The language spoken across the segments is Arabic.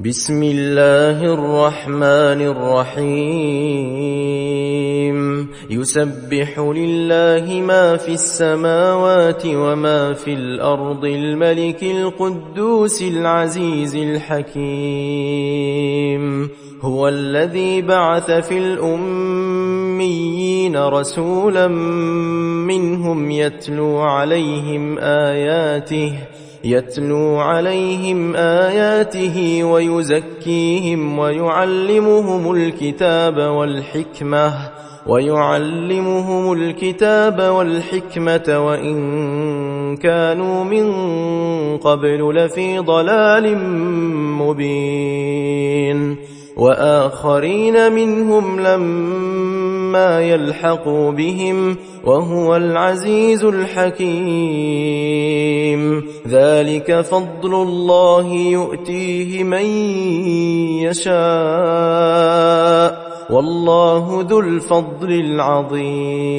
بسم الله الرحمن الرحيم. يسبح لله ما في السماوات وما في الأرض الملك القدوس العزيز الحكيم. هو الذي بعث في الأميين رسولا منهم يتلو عليهم آياته يتلو عليهم آياته ويزكيهم ويعلمهم الكتاب والحكمة ويعلمهم الكتاب والحكمة وإن كانوا من قبل لفي ضلال مبين. وآخرين منهم لما يلحقوا بهم وهو العزيز الحكيم. ذلك فضل الله يؤتيه من يشاء والله ذو الفضل العظيم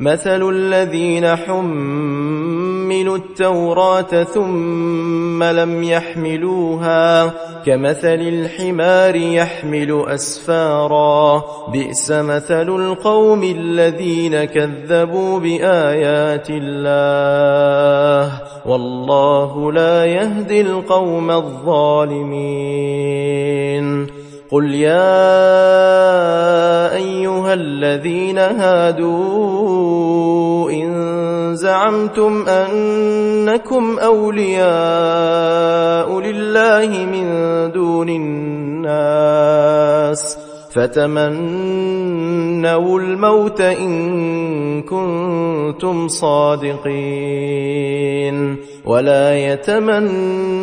مثل الذين حملوا التوراة ثم لم يحملوها كمثل الحمار يحمل أسفارا بئس مثل القوم الذين كذبوا بآيات الله والله لا يهدي القوم الظالمين قل يا أيها الذين هادوا إن زعمتم أنكم أولياء لله من دون الناس فتمنوا الموت إن كنتم صادقين ولا يتمنونه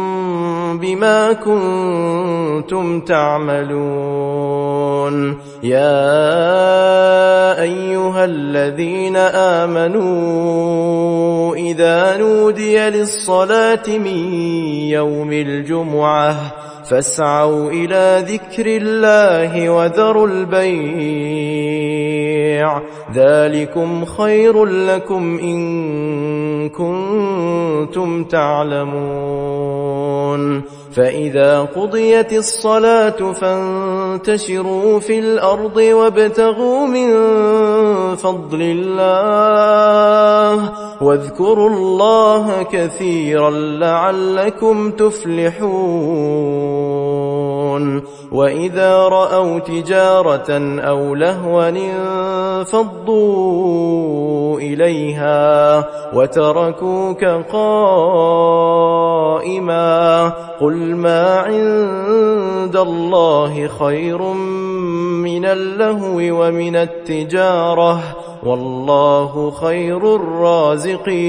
بما كنتم تعملون. يا أيها الذين آمنوا إذا نودي للصلاة من يوم الجمعة فاسعوا إلى ذكر الله وذروا البيع. ذلكم خير لكم إن كنتم تعلمون. فإذا قضيت الصلاة فانتشروا في الأرض وابتغوا من فضل الله. واذكروا الله كثيرا لعلكم تفلحون. وإذا رأوا تجارة أو لهوا انفضوا إليها وتركوك قائما. قل ما عند الله خير من اللهو ومن التجارة والله خير الرازقين.